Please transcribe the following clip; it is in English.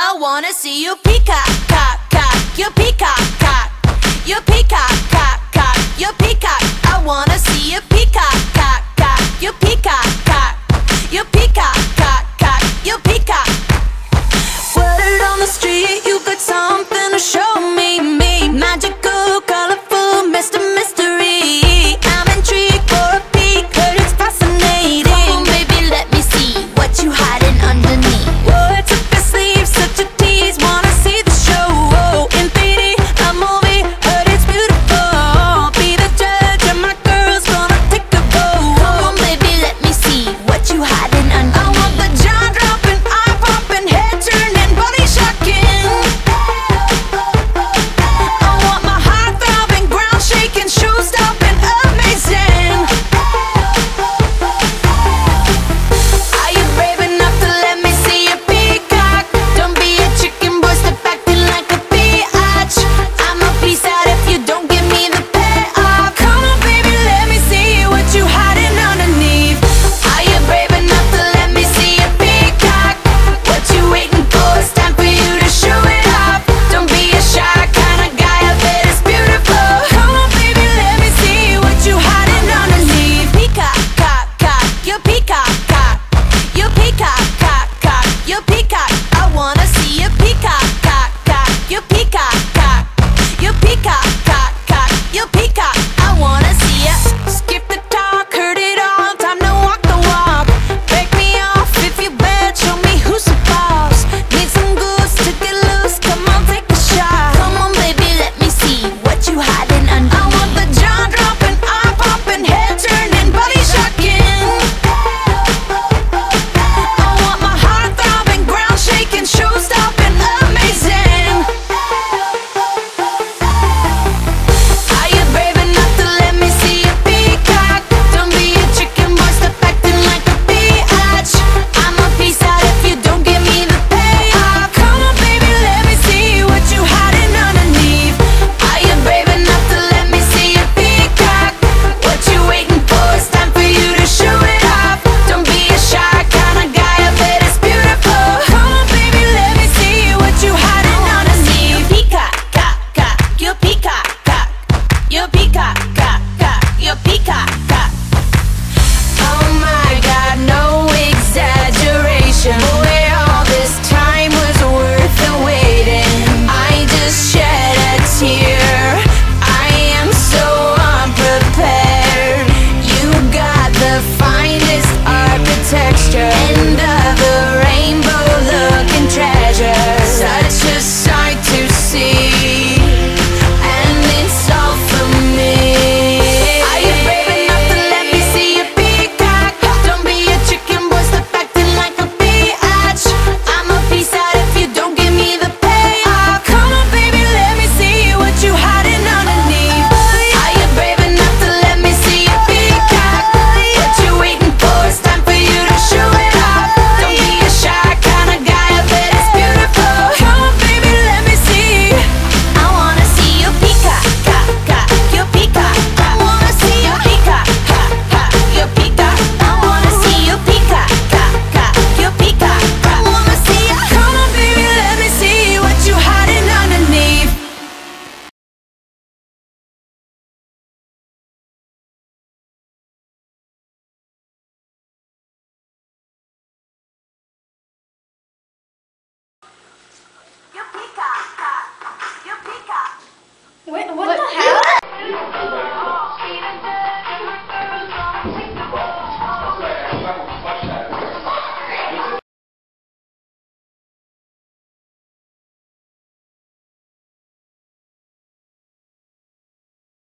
I wanna see you peacock, cock, cock, you peacock, cock, you peacock, cock, cock, you peacock. I wanna see you peacock, cock, cock, you peacock.